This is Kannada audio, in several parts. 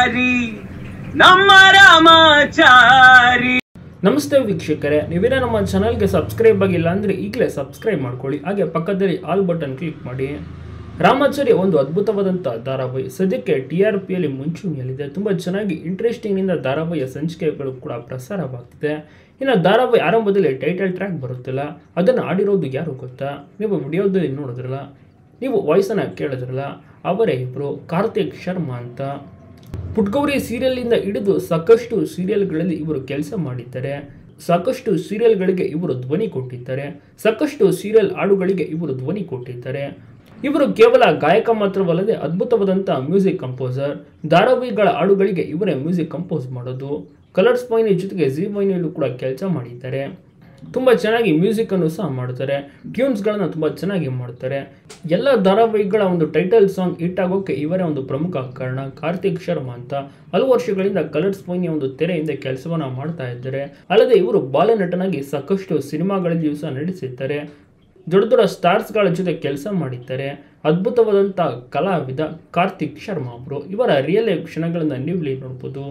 ರಾಮಾಚಾರಿ ನಮ್ಮ ರಾಮಾಚಾರಿ. ನಮಸ್ತೆ ವೀಕ್ಷಕರೇ ನೀವೇನ ನಮ್ಮ ಚಾನಲ್ಗೆ ಸಬ್ಸ್ಕ್ರೈಬ್ ಆಗಿಲ್ಲ ಅಂದರೆ ಈಗಲೇ ಸಬ್ಸ್ಕ್ರೈಬ್ ಮಾಡ್ಕೊಳ್ಳಿ. ಹಾಗೆ ಪಕ್ಕದಲ್ಲಿ ಆಲ್ ಬಟನ್ ಕ್ಲಿಕ್ ಮಾಡಿ. ರಾಮಾಚಾರಿ ಒಂದು ಅದ್ಭುತವಾದಂಥ ಧಾರಾವಾಹಿ. ಸದ್ಯಕ್ಕೆ ಟಿ ಆರ್ ಪಿಯಲ್ಲಿ ಮುಂಚೂಣಿಯಲ್ಲಿದೆ. ತುಂಬ ಚೆನ್ನಾಗಿ ಇಂಟ್ರೆಸ್ಟಿಂಗ್ನಿಂದ ಧಾರಾವಾಹಿಯ ಸಂಚಿಕೆಗಳು ಕೂಡ ಪ್ರಸಾರವಾಗ್ತಿದೆ. ಇನ್ನು ಧಾರಾವಾಹಿ ಆರಂಭದಲ್ಲಿ ಟೈಟಲ್ ಟ್ರ್ಯಾಕ್ ಬರುತ್ತಿಲ್ಲ. ಅದನ್ನು ಆಡಿರೋದು ಯಾರು ಗೊತ್ತಾ? ನೀವು ವಿಡಿಯೋದಲ್ಲಿ ನೋಡಿದ್ರಲ್ಲ? ನೀವು ವಾಯ್ಸನ್ನು ಕೇಳಿದ್ರಲ್ಲ? ಅವರೇ ಇಬ್ಬರು ಕಾರ್ತಿಕ್ ಶರ್ಮಾ ಅಂತ. ಪುಟ್ಗೌರಿ ಸೀರಿಯಲ್ನಿಂದ ಹಿಡಿದು ಸಾಕಷ್ಟು ಸೀರಿಯಲ್ಗಳಲ್ಲಿ ಇವರು ಕೆಲಸ ಮಾಡಿದ್ದಾರೆ. ಸಾಕಷ್ಟು ಸೀರಿಯಲ್ಗಳಿಗೆ ಇವರು ಧ್ವನಿ ಕೊಟ್ಟಿದ್ದಾರೆ. ಸಾಕಷ್ಟು ಸೀರಿಯಲ್ ಹಾಡುಗಳಿಗೆ ಇವರು ಧ್ವನಿ ಕೊಟ್ಟಿದ್ದಾರೆ. ಇವರು ಕೇವಲ ಗಾಯಕ ಮಾತ್ರವಲ್ಲದೆ ಅದ್ಭುತವಾದಂಥ ಮ್ಯೂಸಿಕ್ ಕಂಪೋಸರ್. ಧಾರಾವಾಹಿಗಳ ಹಾಡುಗಳಿಗೆ ಇವರೇ ಮ್ಯೂಸಿಕ್ ಕಂಪೋಸ್ ಮಾಡೋದು. ಕಲರ್ಸ್ ವಾಹಿನಿ ಜೊತೆಗೆ ಜಿ ವಾಹಿನಿಯಲ್ಲೂ ಕೂಡ ಕೆಲಸ ಮಾಡಿದ್ದಾರೆ. ತುಂಬ ಚೆನ್ನಾಗಿ ಮ್ಯೂಸಿಕನ್ನು ಸಹ ಮಾಡ್ತಾರೆ. ಟ್ಯೂನ್ಸ್ಗಳನ್ನು ತುಂಬ ಚೆನ್ನಾಗಿ ಮಾಡ್ತಾರೆ. ಎಲ್ಲ ಧಾರಾವಾಹಿಗಳ ಒಂದು ಟೈಟಲ್ ಸಾಂಗ್ ಹಿಟ್ ಆಗೋಕ್ಕೆ ಇವರೇ ಒಂದು ಪ್ರಮುಖ ಕಾರಣ. ಕಾರ್ತಿಕ್ ಶರ್ಮಾ ಅಂತ ಹಲವು ವರ್ಷಗಳಿಂದ ಕಲರ್ಸ್ ವಾಹಿನಿಯ ಒಂದು ತೆರೆಯಿಂದ ಕೆಲಸವನ್ನು ಮಾಡ್ತಾ ಇದ್ದಾರೆ. ಅಲ್ಲದೆ ಇವರು ಬಾಲನಟನಾಗಿ ಸಾಕಷ್ಟು ಸಿನಿಮಾಗಳಲ್ಲಿಯೂ ಸಹ ನಟಿಸಿದ್ದಾರೆ. ದೊಡ್ಡ ದೊಡ್ಡ ಸ್ಟಾರ್ಸ್ಗಳ ಜೊತೆ ಕೆಲಸ ಮಾಡಿದ್ದಾರೆ. ಅದ್ಭುತವಾದಂಥ ಕಲಾವಿದ ಕಾರ್ತಿಕ್ ಶರ್ಮಾ ಅವರು ಇವರ ರಿಯಲ್ ಲೈಫ್ ಕ್ಷಣಗಳನ್ನು ನೀವು ನೋಡ್ಬೋದು.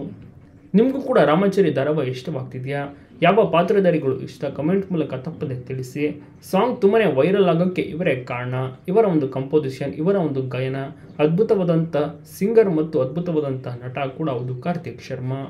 ನಿಮಗೂ ಕೂಡ ರಾಮಾಚಾರಿ ಧಾರಾವಾಹಿ ಇಷ್ಟವಾಗ್ತಿದೆಯಾ? ಯಾವ ಪಾತ್ರಧಾರಿಗಳು ಇಷ್ಟ? ಕಮೆಂಟ್ ಮೂಲಕ ತಪ್ಪದೆ ತಿಳಿಸಿ. ಸಾಂಗ್ ತುಂಬಾ ವೈರಲ್ ಆಗೋಕ್ಕೆ ಇವರೇ ಕಾರಣ. ಇವರ ಒಂದು ಕಂಪೋಸಿಷನ್ ಇವರ ಒಂದು ಗಾಯನ. ಅದ್ಭುತವಾದಂಥ ಸಿಂಗರ್ ಮತ್ತು ಅದ್ಭುತವಾದಂಥ ನಟ ಕೂಡ ಹೌದು, ಕಾರ್ತಿಕ್ ಶರ್ಮಾ.